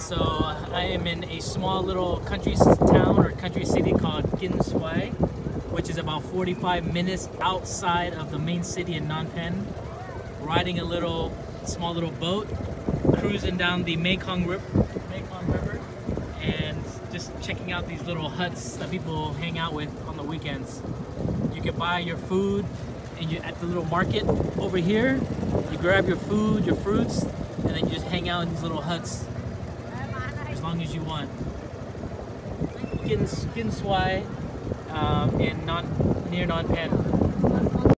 So uh, I am in a small little country town or country city called Kien Svay, which is about 45 minutes outside of the main city in Phnom Penh. Riding a little small little boat, cruising down the Mekong River, Mekong River, and just checking out these little huts that people hang out with on the weekends. You can buy your food and you at the little market over here. You grab your food, your fruits, and then you just hang out in these little huts as long as you want. Skin, Skin Swai um, in non, near Phnom Penh.